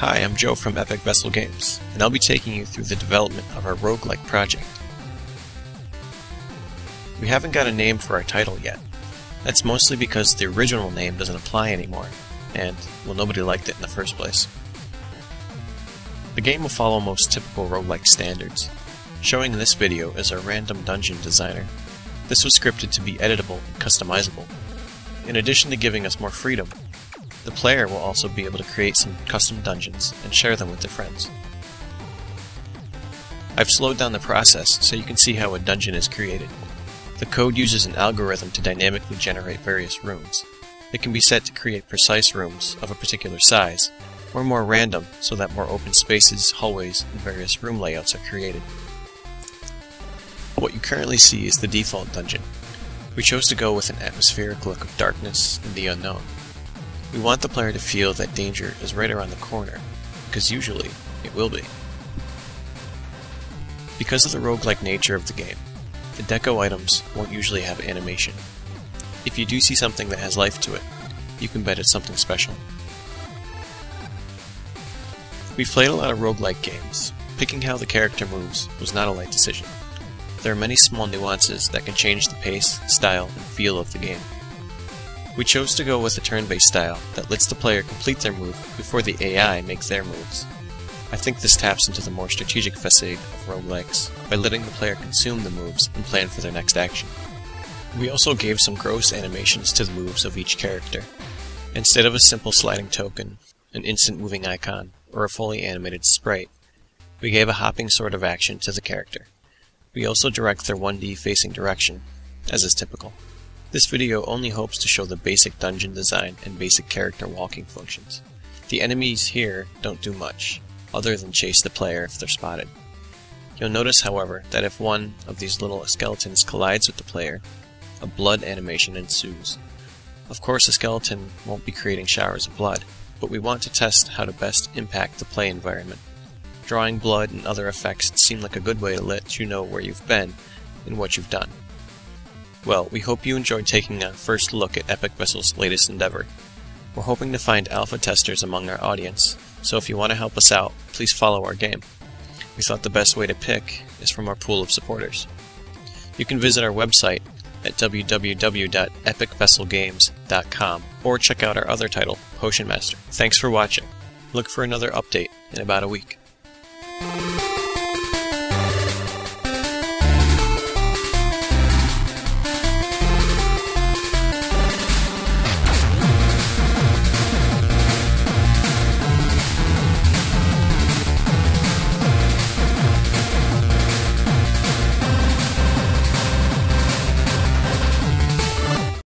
I'm Joe from Epic Vessel Games, and I'll be taking you through the development of our roguelike project. We haven't got a name for our title yet. That's mostly because the original name doesn't apply anymore, and, well, nobody liked it in the first place. The game will follow most typical roguelike standards. Showing in this video is our random dungeon designer. This was scripted to be editable and customizable. In addition to giving us more freedom, the player will also be able to create some custom dungeons and share them with their friends. I've slowed down the process so you can see how a dungeon is created. The code uses an algorithm to dynamically generate various rooms. It can be set to create precise rooms of a particular size, or more random so that more open spaces, hallways, and various room layouts are created. What you currently see is the default dungeon. We chose to go with an atmospheric look of darkness and the unknown. We want the player to feel that danger is right around the corner, because usually it will be. Because of the roguelike nature of the game, the deco items won't usually have animation. If you do see something that has life to it, you can bet it's something special. We've played a lot of roguelike games. Picking how the character moves was not a light decision. There are many small nuances that can change the pace, style, and feel of the game. We chose to go with a turn-based style that lets the player complete their move before the AI makes their moves. I think this taps into the more strategic facade of roguelikes by letting the player consume the moves and plan for their next action. We also gave some gross animations to the moves of each character. Instead of a simple sliding token, an instant moving icon, or a fully animated sprite, we gave a hopping sort of action to the character. We also direct their 1D facing direction, as is typical. This video only hopes to show the basic dungeon design and basic character walking functions. The enemies here don't do much, other than chase the player if they're spotted. You'll notice, however, that if one of these little skeletons collides with the player, a blood animation ensues. Of course, a skeleton won't be creating showers of blood, but we want to test how to best impact the play environment. Drawing blood and other effects seem like a good way to let you know where you've been and what you've done. Well, we hope you enjoyed taking a first look at Epic Vessel's latest endeavor. We're hoping to find alpha testers among our audience, so if you want to help us out, please follow our game. We thought the best way to pick is from our pool of supporters. You can visit our website at www.epicvesselgames.com or check out our other title, Potion Master. Thanks for watching. Look for another update in about a week.